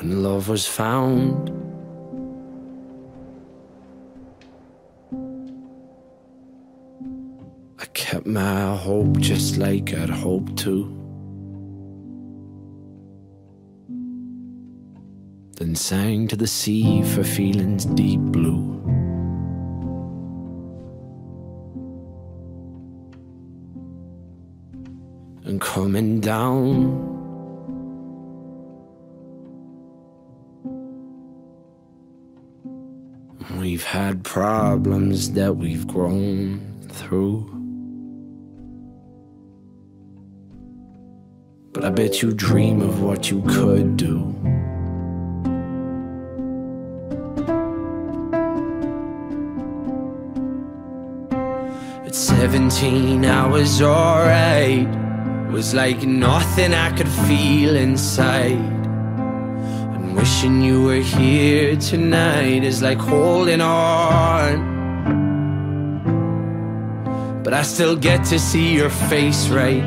when love was found. I kept my hope just like I'd hoped to. Then sang to the sea for feelings deep blue. And coming down. We've had problems that we've grown through. But I bet you dream of what you could do. At 17, I was alright. Was like nothing I could feel inside. Wishing you were here tonight is like holding on. But I still get to see your face, right?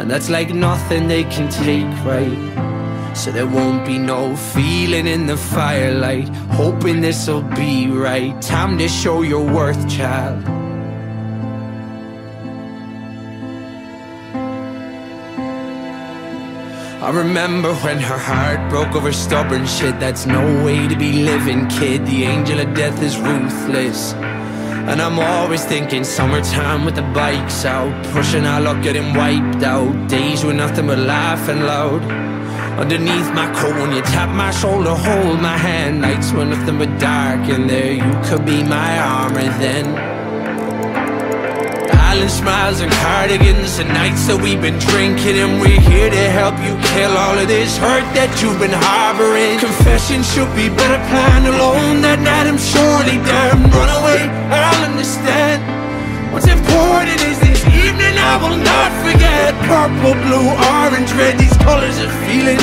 And that's like nothing they can take, right? So there won't be no feeling in the firelight. Hoping this'll be right. Time to show your worth, child. I remember when her heart broke over stubborn shit. That's no way to be living, kid. The angel of death is ruthless. And I'm always thinking summertime with the bikes out, pushing our luck, getting wiped out. Days with nothing but laughing loud. Underneath my coat, when you tap my shoulder, hold my hand. Nights were nothing but dark, and there you could be my armor then. Island smiles and cardigans, and nights that we've been drinking, and we're here to help you kill all of this hurt that you've been harboring. Confession should be better planned alone that night. I'm surely damn run away. I'll understand. What's important is this evening I will not forget. Purple, blue, orange, red. These colors of feeling.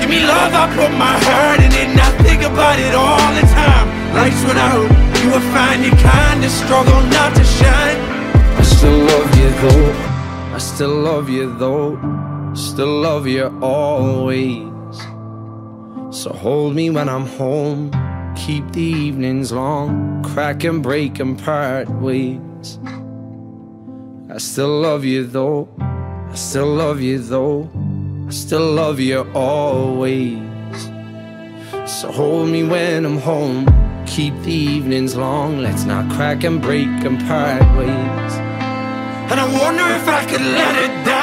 Give me love, I put my heart in it, and I think about it all the time. Lights went out, you will find you kinda struggle not to shine. I still love you though. Still love you always. So hold me when I'm home. Keep the evenings long. Crack and break and part ways. I still love you though. I still love you though. I still love you always. So hold me when I'm home. Keep the evenings long. Let's not crack and break and part ways. And I wonder if I could let it down